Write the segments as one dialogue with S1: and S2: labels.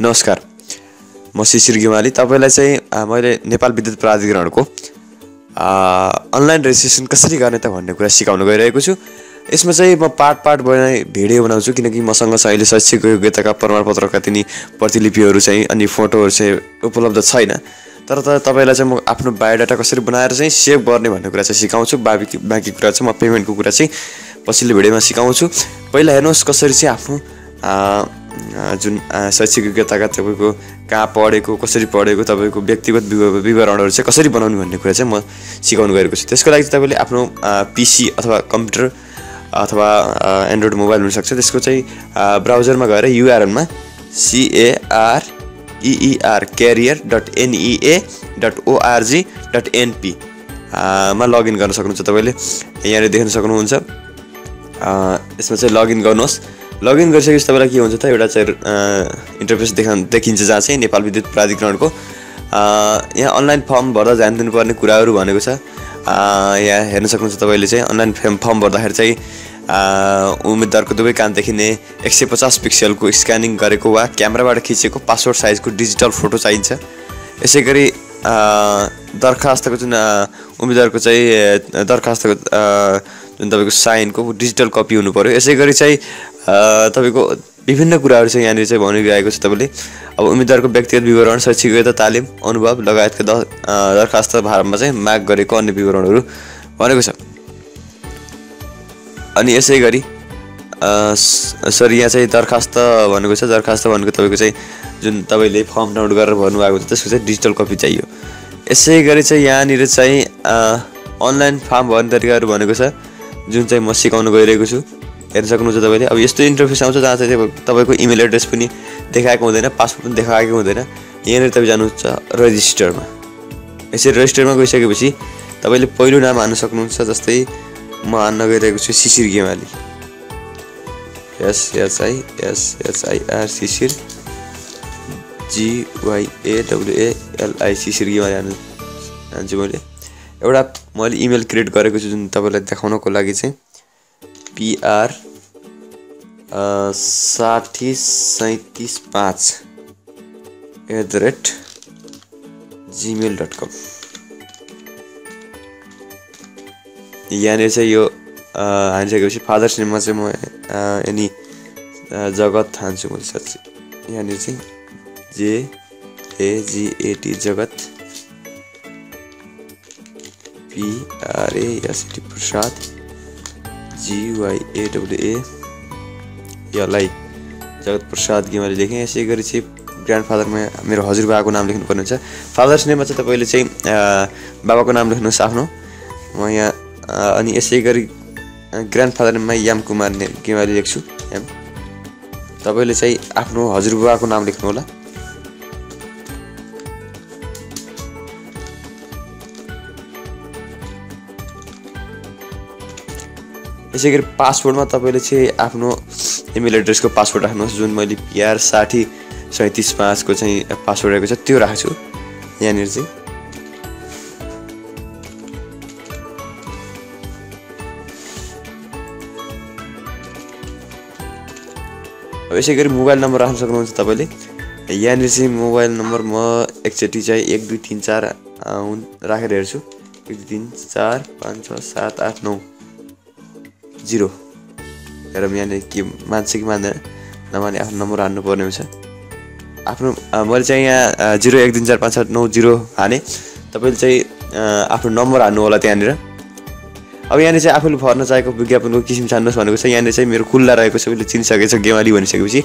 S1: नमस्कार। म शिशिर गिमाली। तपाईँलाई चाहिँ मैले नेपाल विद्युत प्राधिकरणको अनलाइन रेजिस्ट्रेसन कसरी गर्ने त भन्ने कुरा सिकाउन गइरहेको छु। यसमा चाहिँ म पार्ट पार्ट बनाइ भिडियो बनाउँछु किनकि मसँग चाहिँ अहिले शैक्षिक योग्यताका प्रमाणपत्रका तिनी प्रतिलिपिहरू चाहिँ अनि फोटोहरू चाहिँ उपलब्ध छैन। तर त तपाईँलाई चाहिँ म आफ्नो बायोडाटा कसरी बनाएर चाहिँ सेभ गर्ने भन्ने कुरा चाहिँ सिकाउँछु। बाँकी बाँकी कुरा चाहिँ म पेमेन्टको कुरा चाहिँ पछिल्लो भिडियोमा सिकाउँछु। पहिला हेर्नुहोस् कसरी चाहिँ आफ्नो जुन शैक्षिक योग्यताका तपाईँको कहाँ पढेको कसरी पढेको तपाईँको व्यक्तिगत विव- विवरणहरू चाहिँ कसरी बनाउने भन्ने कुरा चाहिँ म सिकाउनु गएको छु। त्यसको लागि चाहिँ तपाईँले आफ्नो पिसी अथवा कम्प्युटर अथवा एन्ड्रोइड मोबाइल हुनसक्छ। त्यसको चाहिँ ब्राउजरमा गएर युआरएलमा CEAR EER career dot NEA dot ORG dot NP मा लगइन गर्न सक्नुहुन्छ तपाईँले। यहाँनिर देख्न सक्नुहुन्छ। यसमा चाहिँ लगइन गर्नुहोस्। लगइन गरिसकेपछि तपाईँलाई के हुन्छ त एउटा चाहिँ इन्टरफेस देखा देखिन्छ जहाँ चाहिँ नेपाल विद्युत प्राधिकरणको। यहाँ अनलाइन फर्म भर्दा ध्यान दिनुपर्ने कुराहरू भनेको छ। यहाँ हेर्न सक्नुहुन्छ तपाईँले चाहिँ अनलाइन फर्म फर्म भर्दाखेरि चाहिँ उम्मेदवारको दुवै कान देखिने एक सय पचास पिक्सलको स्क्यानिङ गरेको वा क्यामेराबाट खिचेको पासपोर्ट साइजको डिजिटल फोटो चाहिन्छ। यसै गरी दरखास्तको जुन उम्मेदवारको चाहिँ दरखास्तको जुन तपाईँको साइनको डिजिटल कपी हुनु पऱ्यो यसै गरी चाहिँ तपाईँको विभिन्न कुराहरू चाहिँ यहाँनिर चाहिँ भनिरहेको छ तपाईँले। अब उम्मेदवारको व्यक्तिगत विवरण शैक्षिक योग्यता तालिम अनुभव लगायतका द दरखास्त भारमा चाहिँ माग गरेको अन्य विवरणहरू भनेको छ। अनि यसै गरी सरी यहाँ चाहिँ दरखास्त भनेको छ। दरखास्त भनेको तपाईँको चाहिँ जुन तपाईँले फर्म डाउनलोड गरेर भर्नुभएको छ त्यसको चाहिँ डिजिटल कपी चाहियो। यसै गरी चाहिँ यहाँनिर चाहिँ अनलाइन फर्म भर्ने तरिकाहरू भनेको छ जुन चाहिँ म सिकाउन गइरहेको छु। हेर्न सक्नुहुन्छ तपाईँले। अब यस्तो इन्टरफेस आउँछ जहाँ चाहिँ तपाईँ- तपाईँको इमेल एड्रेस पनि देखाएको हुँदैन पासपोर्ट पनि देखाएको हुँदैन। यहाँनिर तपाईँ जानुहुन्छ रजिस्टरमा यसरी रजिस्टरमा गइसकेपछि तपाईँले पहिलो नाम हाल्न सक्नुहुन्छ जस्तै म हान्न गइरहेको छु शिशिर गेमाली। एसएचआई एसएचआइआर शिशिर जिवाइएडब्लुएएलआई शिशिर गेमाली हाल्नु हान्छु मैले। एउटा मैले इमेल क्रिएट गरेको छु जुन तपाईँलाई देखाउनको लागि चाहिँ पिआर साठी सैँतिस पाँच at the rate Gmail dot com. यहाँनिर चाहिँ यो हानिसकेपछि फादर्स नेममा चाहिँ म यनि जगत हान्छु मैले साँच्चै। यहाँनिर चाहिँ जे एजिएटी जगत पिआरएएसटी प्रसाद जिवाइएडब्लुए यसलाई जगत प्रसाद गिमाले लेखेँ। यसै गरी चाहिँ ग्रान्ड फादरमा मेरो हजुरबाको नाम लेख्नुपर्ने हुन्छ। फादर्स नेममा चाहिँ तपाईँले चाहिँ बाबाको नाम लेख्नुहोस् आफ्नो। म यहाँ अनि यसै गरी ग्रान्ड फादरमा याम कुमार ने गेवाली लेख्छु। याम। तपाईँले चाहिँ आफ्नो हजुरबुवाको नाम लेख्नु होला। यसै गरी पासपोर्टमा तपाईँले चाहिँ आफ्नो इमेल एड्रेसको पासवर्ड राख्नुहोस् जुन मैले पिआर साठी सैँतिस पाँचको चाहिँ पासवर्ड रहेको छ त्यो राख्छु। यहाँनिर चाहिँ। अब यसै गरी मोबाइल नम्बर राख्न सक्नुहुन्छ तपाईँले। यहाँनिर चाहिँ मोबाइल नम्बर म एकचोटि चाहिँ एक दुई तिन चार हुन्- राखेर हेर्छु। एक दुई तिन चार पाँच छ सात आठ नौ जिरो। हेरौँ यहाँनिर के मान्छ कि मान्दैन नमाने आफ्नो नम्बर हान्नुपर्ने हुन्छ। आफ्नो मैले चाहिँ यहाँ जिरो एक तिन चार पाँच छ नौ जिरो हाने। तपाईँले चाहिँ आफ्नो नम्बर हान्नु होला त्यहाँनिर। अब यहाँनिर चाहिँ आफूले भर्न चाहेको विज्ञापनको किसिम छान्नुहोस् भनेको छ। यहाँनिर चाहिँ मेरो खुल्ला रहेको छ। उसले चिनिसकेको छ गेवाली भनिसकेपछि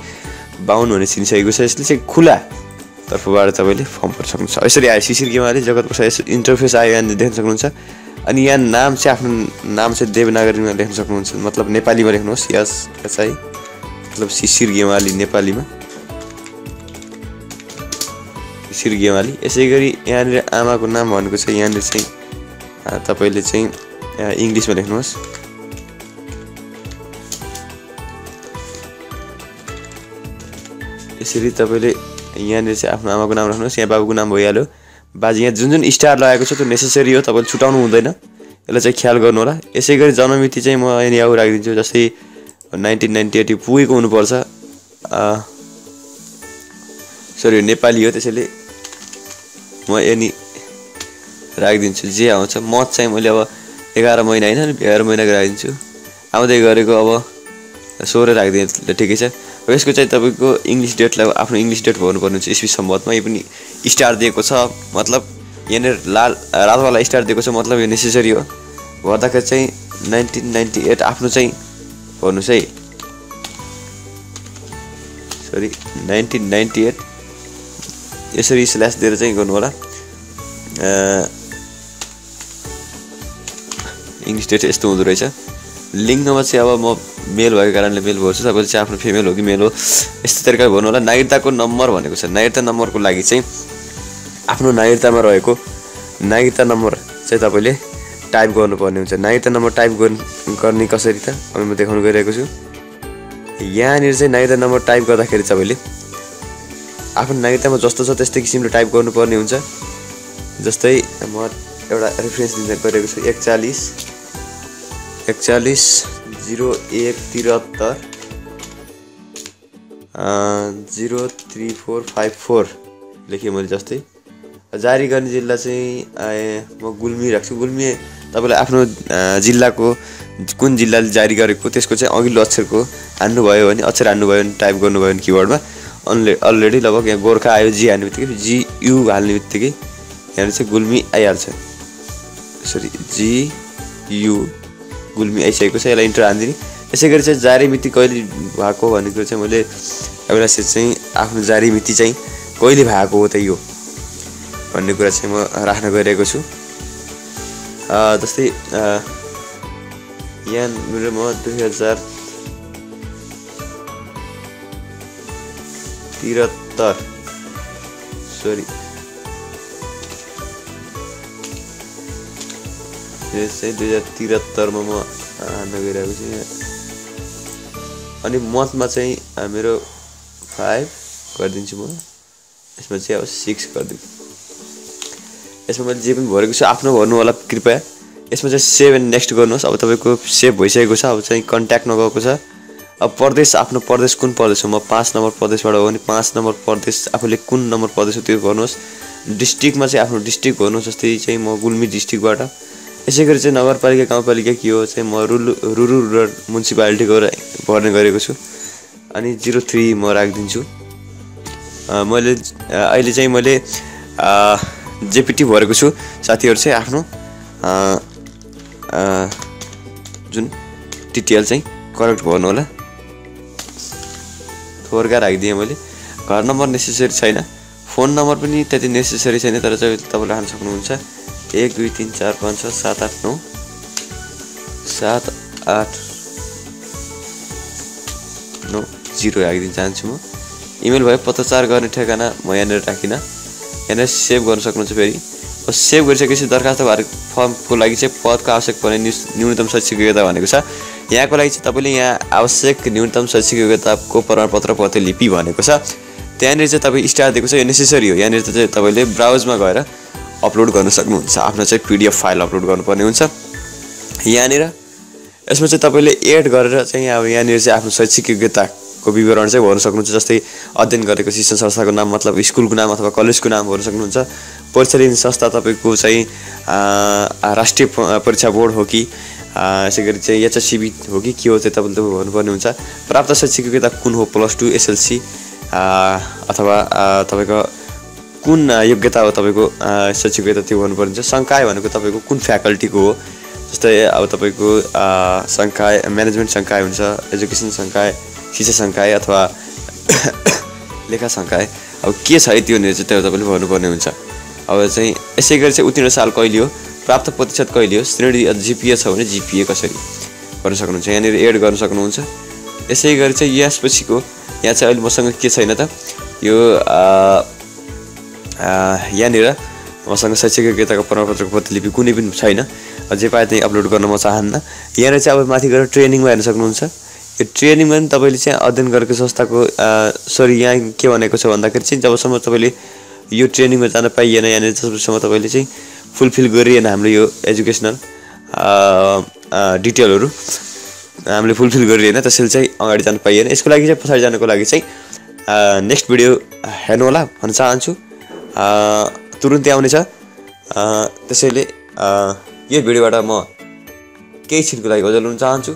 S1: बाहुन भने चिनिसकेको छ। यसले चाहिँ खुला तर्फबाट तपाईँले फर्म भर्न सक्नुहुन्छ। यसरी आयो शिशिर गेवाली जगत प्रसाद यसो इन्टरफेस आयो यहाँनिर देख्न सक्नुहुन्छ। अनि यहाँ नाम चाहिँ आफ्नो नाम चाहिँ देवनागरीमा लेख्न सक्नुहुन्छ। मतलब नेपालीमा लेख्नुहोस्। यस एचआई मतलब शिशिर गेवाली नेपालीमा। शिशिर गेवाली। यसै गरी यहाँनिर आमाको नाम भनेको छ। यहाँनिर चाहिँ तपाईँले चाहिँ इङ्ग्लिसमा लेख्नुहोस्। यसरी तपाईँले यहाँनिर चाहिँ आफ्नो आमाको नाम राख्नुहोस्। यहाँ बाबुको नाम भइहाल्यो। बाजे यहाँ जुन जुन स्टार लगाएको छ त्यो नेसेसरी हो तपाईँले छुटाउनु हुँदैन। यसलाई चाहिँ ख्याल गर्नु होला यसै गरी जन्ममिति चाहिँ म यहाँ याउ राखिदिन्छु जस्तै नाइन्टिन नाइन्टी एट पुगेको हुनुपर्छ। सरी नेपाली हो त्यसैले म यनि राखिदिन्छु। जे आउँछ मत चाहिँ मैले अब एघार महिना होइन एघार महिनाको राखिदिन्छु। आउँदै गरेको अब सोह्र राखिदिए ठिकै छ। यसको चाहिँ तपाईँको इङ्ग्लिस डेटलाई आफ्नो इङ्ग्लिस डेट भन्नुपर्ने हुन्छ इस्वी सम्बन्धमा यो पनि स्टार दिएको छ। मतलब यहाँनिर लाल रातवाला स्टार दिएको छ मतलब यो नेसेसरी हो। भर्दाखेरि चाहिँ नाइन्टिन नाइन्टी एट आफ्नो चाहिँ भन्नुहोस् है। सरी नाइन्टिन नाइन्टी एट यसरी स्ल्यास दिएर चाहिँ गर्नु होला। इङ्ग्लिस डेट यस्तो हुँदो रहेछ। लिङ्गमा चाहिँ अब म मेल भएको कारणले मेल भर्छु तपाईँले चाहिँ आफ्नो फिमेल हो कि मेल हो? यस्तो तरिकाले भन्नु होला नागरिकताको नम्बर भनेको छ। नागरिकता नम्बरको लागि चाहिँ आफ्नो नागरिकतामा रहेको नागरिकता नम्बर चाहिँ तपाईँले टाइप गर्नुपर्ने हुन्छ। नागरिकता नम्बर टाइप गर्ने कसरी त? अब म देखाउनु गइरहेको छु। यहाँनिर चाहिँ नागरिकता नम्बर टाइप गर्दाखेरि तपाईँले आफ्नो नागरिकतामा जस्तो छ त्यस्तै किसिमले टाइप गर्नुपर्ने हुन्छ। जस्तै म एउटा रेफरेन्स दिन गइरहेको छु। एकचालिस एकचालिस जिरो एक त्रिहत्तर zero three four five four लेखेँ मैले जस्तै। जारी गर्ने जिल्ला चाहिँ म गुल्मी राख्छु। गुल्मी तपाईँले आफ्नो जिल्लाको कुन जिल्लाले जारी गरेको त्यसको चाहिँ अघिल्लो अक्षरको हान्नुभयो भने अक्षर हान्नुभयो भने टाइप गर्नुभयो भने किबोर्डमा अनले अलरेडी लगभग यहाँ गोर्खा आयो जी हाल्ने बित्तिकै जियु हाल्ने बित्तिकै यहाँनिर चाहिँ गुल्मी आइहाल्छ। सरी जियु गुल्मी आइसकेको छ यसलाई इन्टर हानिदिने। यसै गरी चाहिँ जारी मिति कहिले भएको भन्ने कुरो चाहिँ मैले एउटा चाहिँ आफ्नो जारी मिति चाहिँ कहिले भएको हो त यो भन्ने कुरा चाहिँ म राख्न गइरहेको छु। जस्तै यहाँनिर म दुई हजार त्रिहत्तर सरी यो चाहिँ दुई हजार त्रिहत्तरमा म हान्न गइरहेको छु। यहाँ अनि मथमा चाहिँ मेरो फाइभ गरिदिन्छु म। यसमा चाहिँ अब सिक्स गरिदिन्छु। यसमा मैले जे पनि भरेको छु आफ्नो भर्नु होला कृपया। यसमा चाहिँ सेभ एन्ड नेक्स्ट गर्नुहोस्। अब तपाईँको सेभ भइसकेको छ अब चाहिँ कन्ट्याक्ट नगएको छ। अब प्रदेश आफ्नो प्रदेश कुन प्रदेश हो? म पाँच नम्बर प्रदेशबाट हो भने पाँच नम्बर प्रदेश आफूले कुन नम्बर प्रदेश हो त्यो गर्नुहोस्। डिस्ट्रिक्टमा चाहिँ आफ्नो डिस्ट्रिक्ट गर्नुहोस् जस्तै चाहिँ म गुल्मी डिस्ट्रिक्टबाट। यसै गरी चाहिँ नगरपालिका गाउँपालिका के हो चाहिँ म रुरु रुरु रुरल म्युनिसिपालिटीको भर्ने गरेको छु। अनि जिरो थ्री म राखिदिन्छु। मैले अहिले चाहिँ मैले जेपिटी भरेको छु। साथीहरू चाहिँ आफ्नो जुन टिटिएल चाहिँ करेक्ट भन्नु होला। थोर्का राखिदिएँ मैले। घर नम्बर नेसेसरी छैन। फोन नम्बर पनि त्यति नेसेसरी छैन तर चाहिँ तपाईँले हाल्न सक्नुहुन्छ। एक दुई तिन चार पाँच छ सात आठ नौ। सात आठ नौ जिरो राखिदिन चाहन्छु म। इमेल भयो पत्रचार गर्ने ठेगाना म यहाँनिर राखिनँ। यहाँनिर सेभ गर्न सक्नुहुन्छ फेरि। सेभ गरिसकेपछि दरखास्त भएर फर्मको लागि चाहिँ पदको आवश्यक पर्ने न्यूनतम शैक्षिक योग्यता भनेको छ। यहाँको लागि चाहिँ तपाईँले यहाँ आवश्यक न्यूनतम शैक्षिक योग्यताको प्रमाणपत्र प्रतिलिपि भनेको छ। त्यहाँनिर चाहिँ तपाईँ स्टार दिएको छ। यो नेसेसरी हो। यहाँनिर चाहिँ तपाईँले ब्राउजमा गएर अपलोड गर्न सक्नुहुन्छ। आफ्नो चाहिँ पिडिएफ फाइल अपलोड गर्नुपर्ने हुन्छ। यहाँनिर यसमा चाहिँ तपाईँले एड गरेर चाहिँ अब यहाँनिर चाहिँ आफ्नो शैक्षिक योग्यताको विवरण चाहिँ भर्न सक्नुहुन्छ जस्तै अध्ययन गरेको शिक्षण संस्थाको नाम मतलब स्कुलको नाम अथवा कलेजको नाम भर्न सक्नुहुन्छ। परीक्षा लिने संस्था तपाईँको चाहिँ राष्ट्रिय परीक्षा बोर्ड हो कि यसै गरी चाहिँ एचएससिबी हो कि के हो चाहिँ तपाईँले भन्नुपर्ने हुन्छ। प्राप्त शैक्षिक योग्यता कुन हो प्लस टू एसएलसी अथवा तपाईँको कुन योग्यता हो तपाईँको शैक्षिक योग्यता त्यो भन्नुपर्ने हुन्छ सङ्काय भनेको तपाईँको कुन फ्याकल्टीको हो? जस्तै अब तपाईँको सङ्काय म्यानेजमेन्ट सङ्काय हुन्छ एजुकेसन सङ्काय शिक्षा सङ्काय अथवा लेखा सङ्काय अब के छ है त्यो चाहिँ त्यो तपाईँले भन्नुपर्ने हुन्छ। अब चाहिँ यसै गरी चाहिँ उत्तीर्ण साल कहिले हो? प्राप्त प्रतिशत कहिले हो? श्रेणी जिपिए छ भने जिपिए कसरी गर्न सक्नुहुन्छ? यहाँनिर एड गर्न सक्नुहुन्छ। यसै गरी चाहिँ यसपछिको यहाँ चाहिँ अहिले मसँग के छैन त? यो यहाँनिर मसँग शैक्षिक योग्यताको प्रमाणपत्रको प्रतिलिपि कुनै पनि छैन। जे पाए त्यही अपलोड गर्न म चाहन्न। यहाँनिर चाहिँ अब माथि गएर ट्रेनिङमा हेर्न सक्नुहुन्छ। यो ट्रेनिङमा पनि तपाईँले चाहिँ अध्ययन गरेको संस्थाको सरी यहाँ के भनेको छ भन्दाखेरि चाहिँ जबसम्म तपाईँले यो ट्रेनिङमा जान पाइएन यहाँनिर जबसम्म तपाईँले चाहिँ फुलफिल गरिएन हाम्रो यो एजुकेसनल डिटेलहरू हामीले फुलफिल गरिएन त्यसैले चाहिँ अगाडि जानु पाइएन। यसको लागि चाहिँ पछाडि जानुको लागि चाहिँ नेक्स्ट भिडियो हेर्नुहोला भन्न चाहन्छु। तुरुन्तै आउनेछ। त्यसैले यो भिडियोबाट म केही छिनको लागि ओझेल हुन चाहन्छु।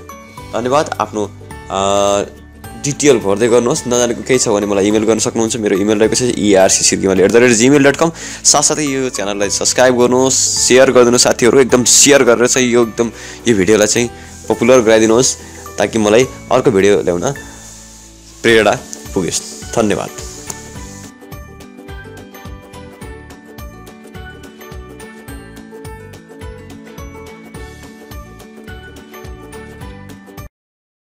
S1: धन्यवाद। आफ्नो डिटेल भर्दै गर्नुहोस्। नजानेको केही छ भने मलाई इमेल गर्न सक्नुहुन्छ। मेरो इमेल रहेको छ ERC सिर्गिमाली at the rate Gmail dot com साथसाथै यो च्यानललाई सब्सक्राइब गर्नुहोस्। सेयर गरिदिनुहोस् साथीहरू। एकदम सेयर गरेर चाहिँ यो एकदम यो भिडियोलाई चाहिँ पपुलर गराइदिनुहोस्। ताकि मलाई अर्को भिडियो ल्याउन प्रेरणा पुगोस्। धन्यवाद।